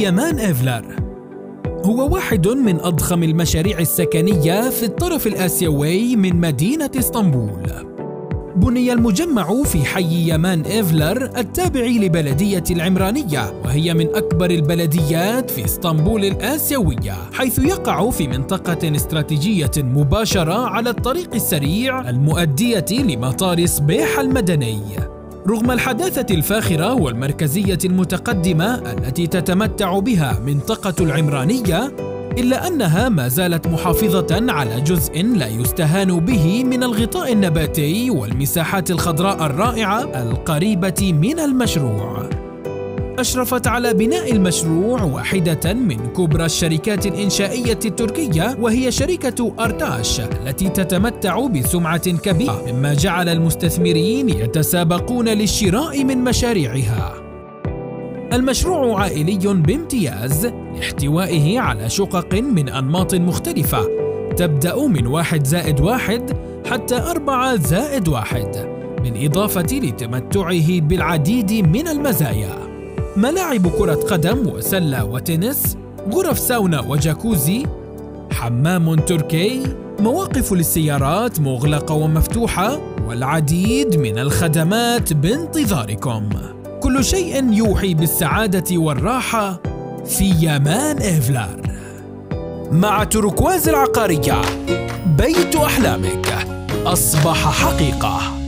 يمان إيفلر. هو واحد من أضخم المشاريع السكنية في الطرف الآسيوي من مدينة إسطنبول. بني المجمع في حي يمان إيفلر التابع لبلدية العمرانية وهي من أكبر البلديات في إسطنبول الآسيوية حيث يقع في منطقة استراتيجية مباشرة على الطريق السريع المؤدية لمطار صبيح المدني. رغم الحداثة الفاخرة والمركزية المتقدمة التي تتمتع بها منطقة العمرانية إلا أنها ما زالت محافظة على جزء لا يستهان به من الغطاء النباتي والمساحات الخضراء الرائعة القريبة من المشروع. أشرفت على بناء المشروع واحدة من كبرى الشركات الإنشائية التركية وهي شركة أرتاش التي تتمتع بسمعة كبيرة مما جعل المستثمرين يتسابقون للشراء من مشاريعها. المشروع عائلي بامتياز لاحتوائه على شقق من أنماط مختلفة تبدأ من واحد زائد واحد حتى أربعة زائد واحد بالإضافة لتمتعه بالعديد من المزايا ملاعب كرة قدم وسلة وتنس غرف ساونا وجاكوزي حمام تركي مواقف للسيارات مغلقة ومفتوحة والعديد من الخدمات بانتظاركم. كل شيء يوحي بالسعادة والراحة في يمان إيفلار. مع تركواز العقارية بيت أحلامك. أصبح حقيقة.